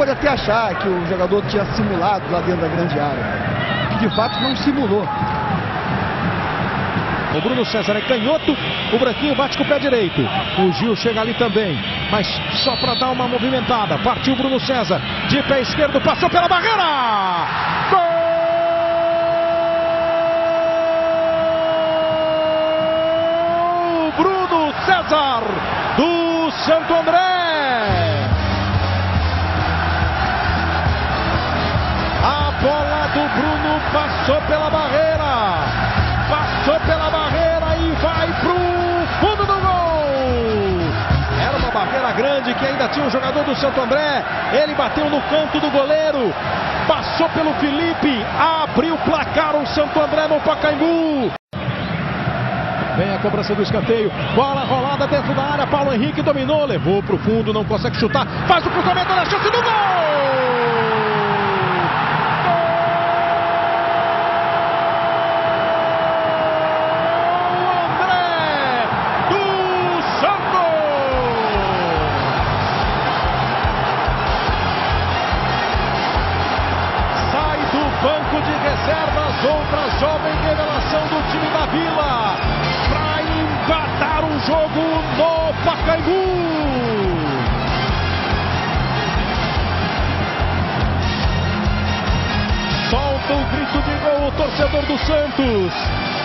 pode até achar que o jogador tinha simulado lá dentro da grande área, que de fato não simulou. O Bruno César é canhoto, o Branquinho bate com o pé direito. O Gil chega ali também, mas só para dar uma movimentada. Partiu o Bruno César, de pé esquerdo, passou pela barreira! Gol! Bruno César, do Santo passou pela barreira. Passou pela barreira e vai pro fundo do gol. Era uma barreira grande que ainda tinha um jogador do Santo André. Ele bateu no canto do goleiro. Passou pelo Felipe. Abriu o placar o Santo André no Pacaembu. Vem a cobrança do escanteio. Bola rolada dentro da área. Paulo Henrique dominou, levou pro fundo, não consegue chutar. Faz o cruzamento na chance do gol! Reservas, outra jovem revelação do time da Vila, para empatar o jogo no Pacaembu. Solta o grito de gol o torcedor do Santos.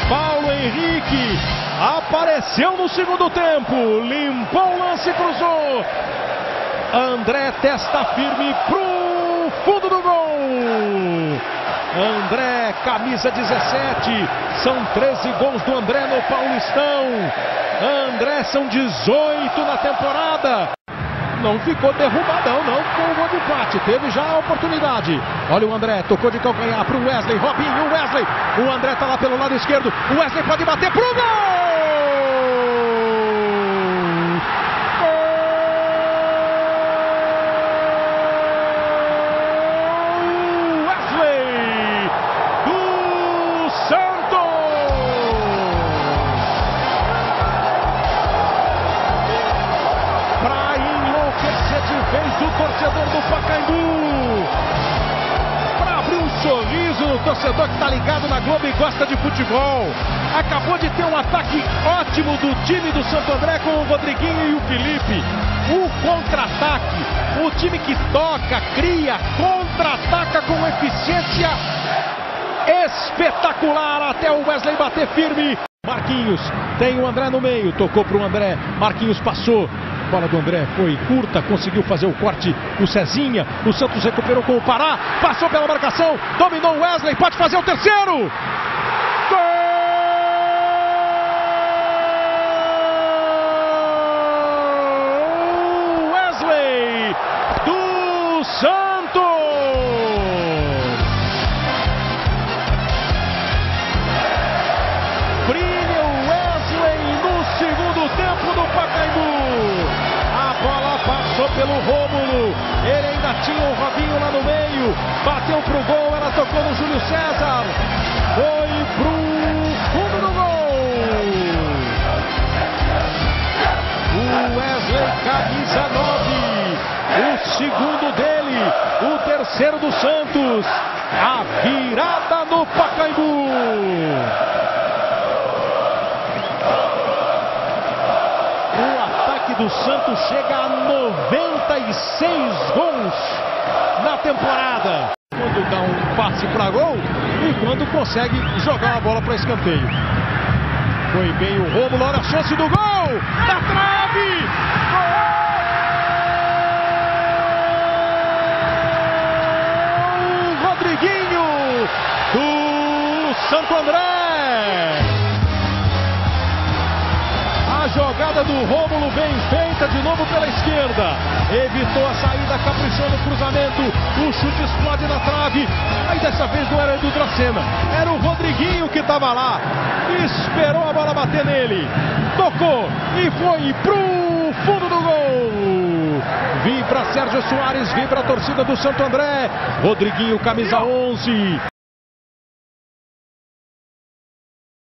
Paulo Henrique apareceu no segundo tempo, limpou o lance, cruzou. André testa firme pro fundo do gol. André, camisa 17. São 13 gols do André no Paulistão. André são 18 na temporada. Não ficou derrubadão, não, com o gol empate. Teve já a oportunidade. Olha o André, tocou de calcanhar para o Wesley. Robinho, Wesley. O André tá lá pelo lado esquerdo. O Wesley pode bater pro fez o torcedor do Pacaembu. Para abrir um sorriso no torcedor que está ligado na Globo e gosta de futebol. Acabou de ter um ataque ótimo do time do Santo André com o Rodriguinho e o Felipe. O contra-ataque, o time que toca, cria, contra-ataca com eficiência espetacular até o Wesley bater firme. Marquinhos tem o André no meio, tocou para o André. Marquinhos passou, bola do André foi curta, conseguiu fazer o corte o Cezinha. O Santos recuperou com o Pará, passou pela marcação, dominou o Wesley, pode fazer o terceiro. Gol! Wesley do Santos. Pelo Rômulo. Ele ainda tinha o Robinho lá no meio. Bateu pro gol, ela tocou no Júlio César. Foi pro fundo do gol. O Wesley, camisa 9. O segundo dele. O terceiro do Santos. A virada no Pacaembu. Do Santos chega a 96 gols na temporada. Quando dá um passe para gol e quando consegue jogar a bola para escanteio. Foi bem o Romulo, olha a chance do gol! Na trave! Gol! Rodriguinho do Santo André! Jogada do Rômulo bem feita de novo pela esquerda. Evitou a saída, caprichou no cruzamento. O chute explode na trave. Aí dessa vez não era do Dracena, era o Rodriguinho que estava lá. Esperou a bola bater nele. Tocou e foi pro fundo do gol. Vibra Sérgio Soares, vibra a torcida do Santo André. Rodriguinho, camisa 11.